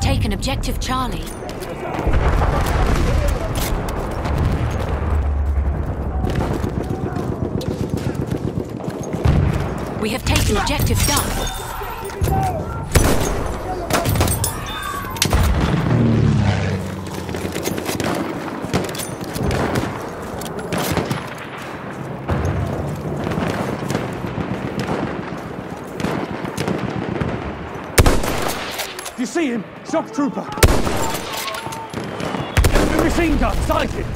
taken objective Charlie. We have taken objective Duff. You see him? Shock trooper. Enemy machine gun sighted.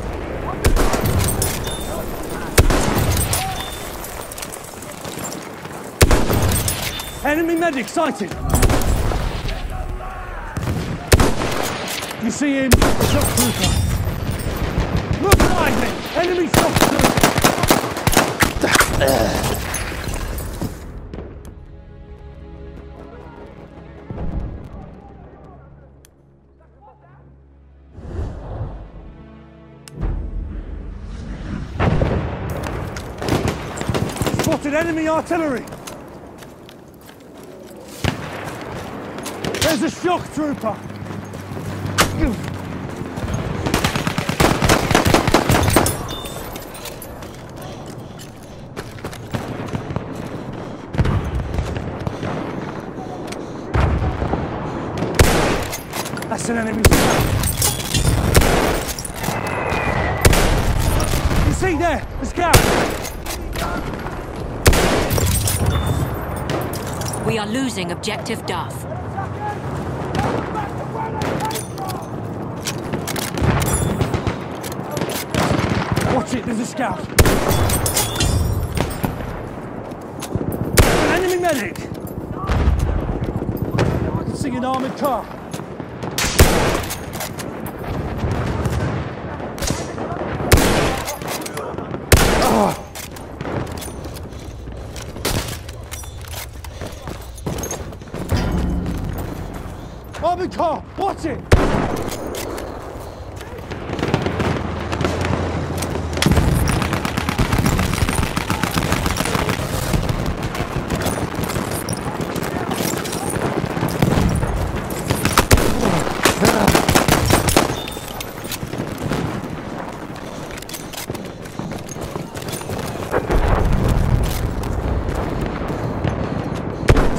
Enemy medic sighted. You see him? Shock trooper. Spotted enemy artillery. There's a shock trooper. That's an enemy. You see there, the scout. We are losing objective Duff. Watch it, there's a scout. Enemy medic. I can see an armored car. Armored car, watch it!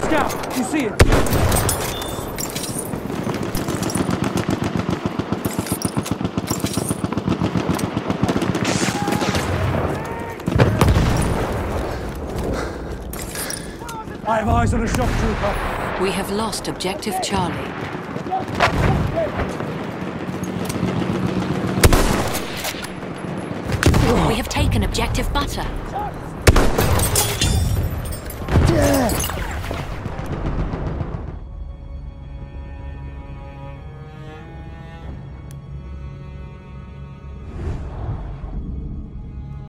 Scout, you see it? I have eyes on a shock trooper. We have lost objective Charlie. We have taken objective Butter. Yeah.